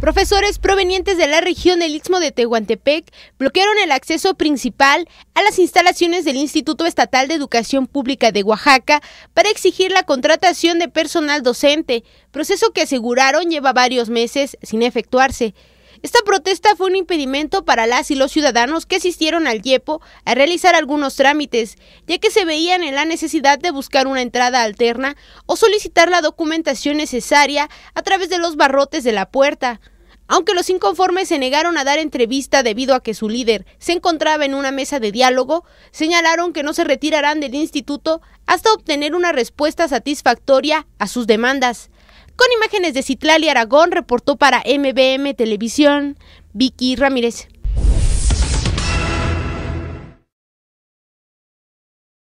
Profesores provenientes de la región del Istmo de Tehuantepec bloquearon el acceso principal a las instalaciones del Instituto Estatal de Educación Pública de Oaxaca para exigir la contratación de personal docente, proceso que aseguraron lleva varios meses sin efectuarse. Esta protesta fue un impedimento para las y los ciudadanos que asistieron al YEPO a realizar algunos trámites, ya que se veían en la necesidad de buscar una entrada alterna o solicitar la documentación necesaria a través de los barrotes de la puerta. Aunque los inconformes se negaron a dar entrevista debido a que su líder se encontraba en una mesa de diálogo, señalaron que no se retirarán del instituto hasta obtener una respuesta satisfactoria a sus demandas. Con imágenes de Citlali Aragón, reportó para MBM Televisión Vicky Ramírez.